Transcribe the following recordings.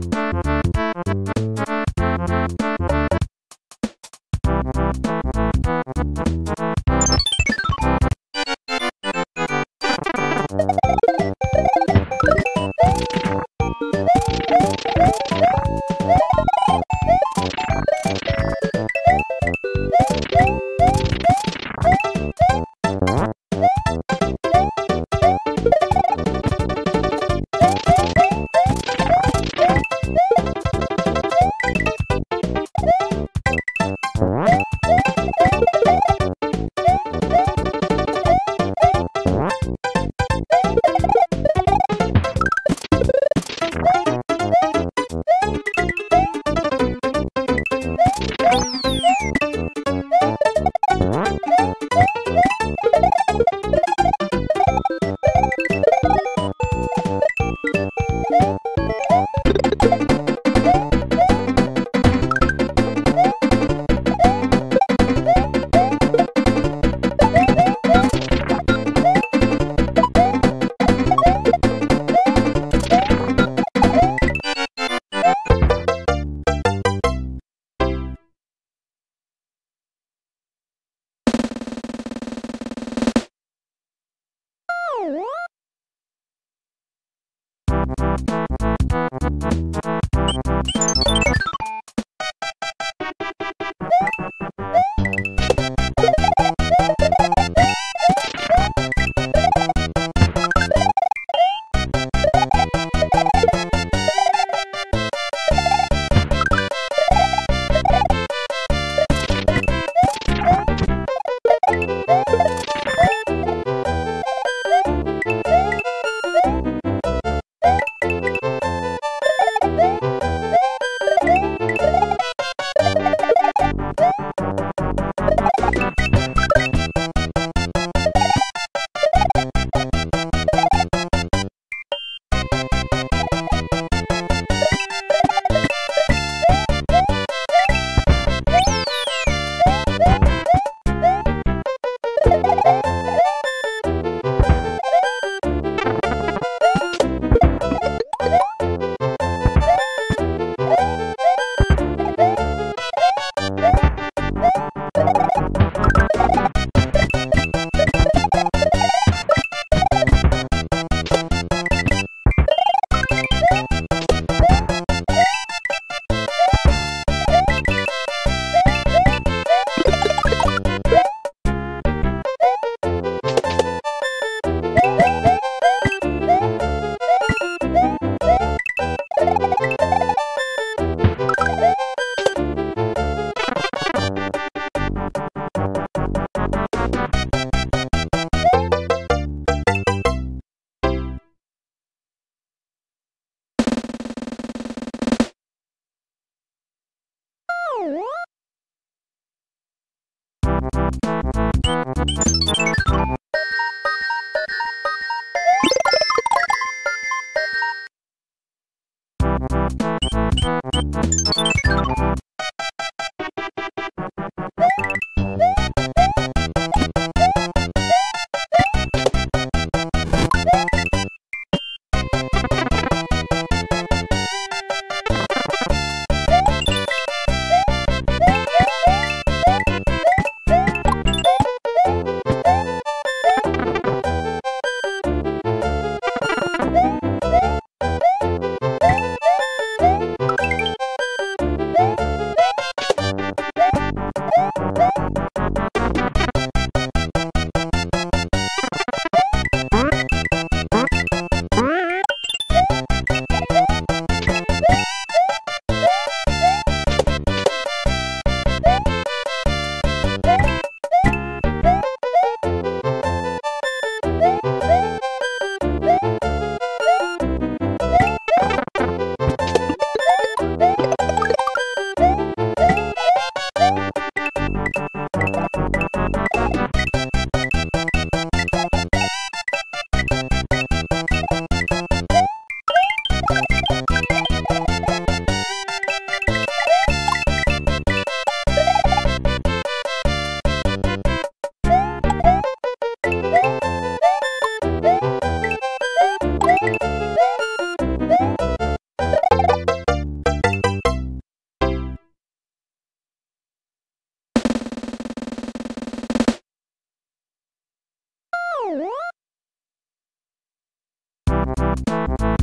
Música Woo! Thank you.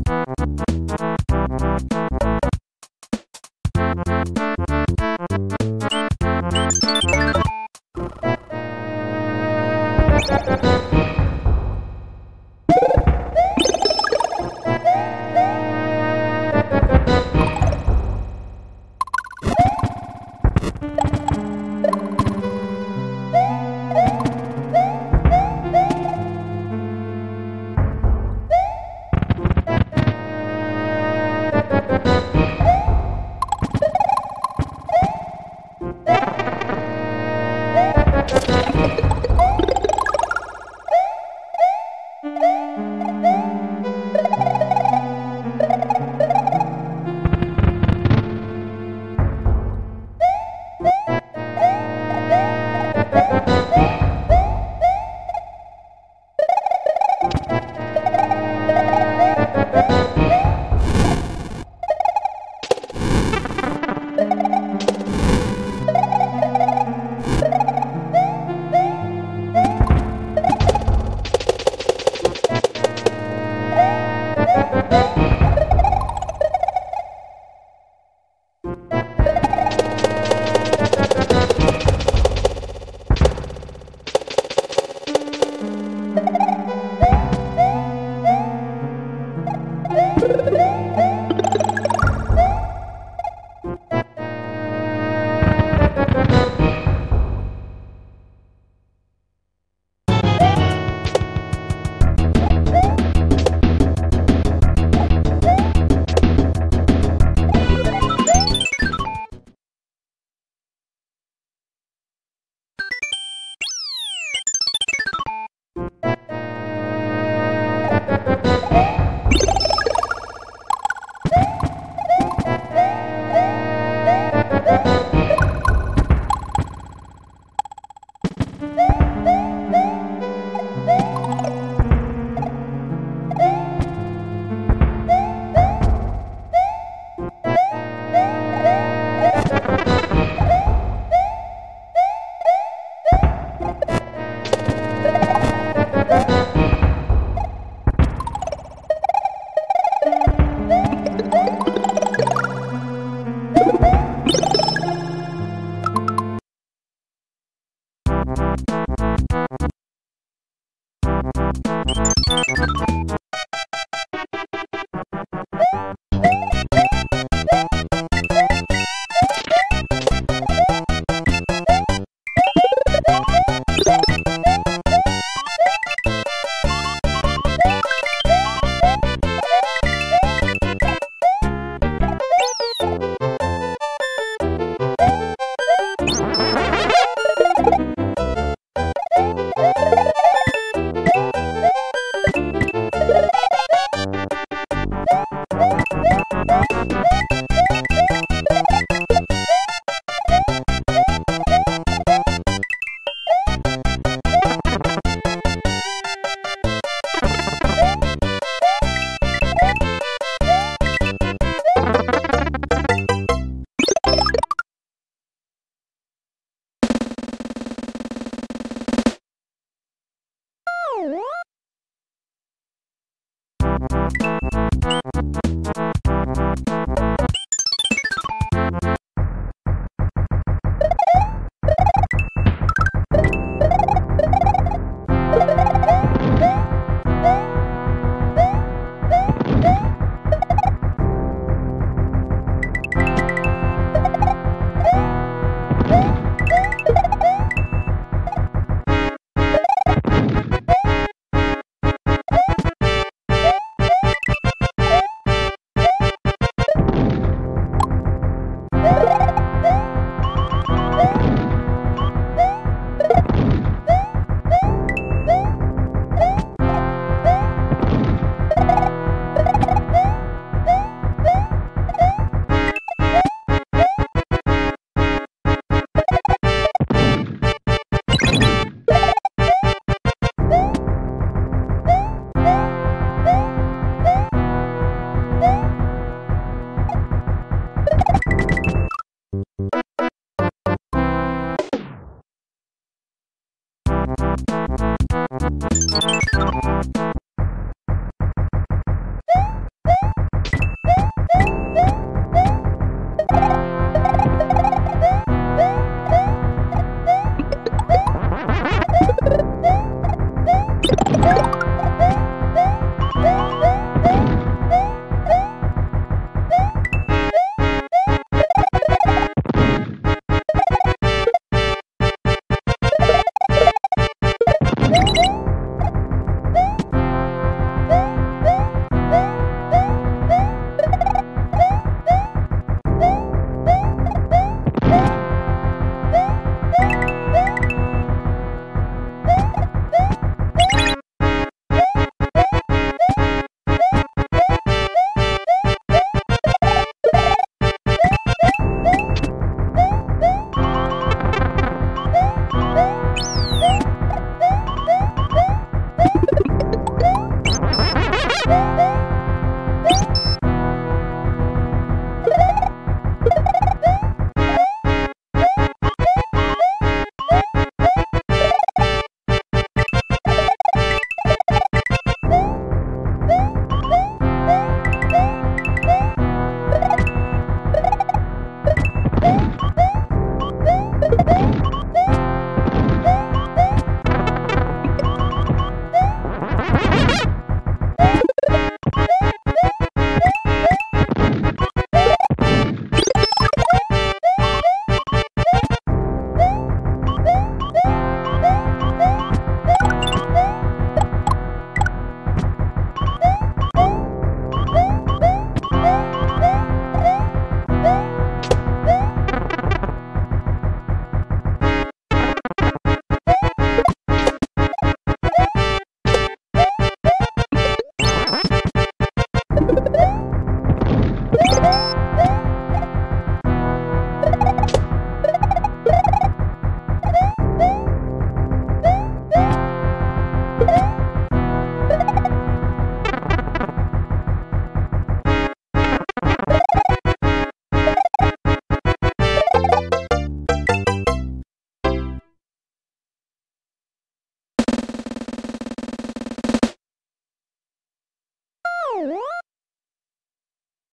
Thank you.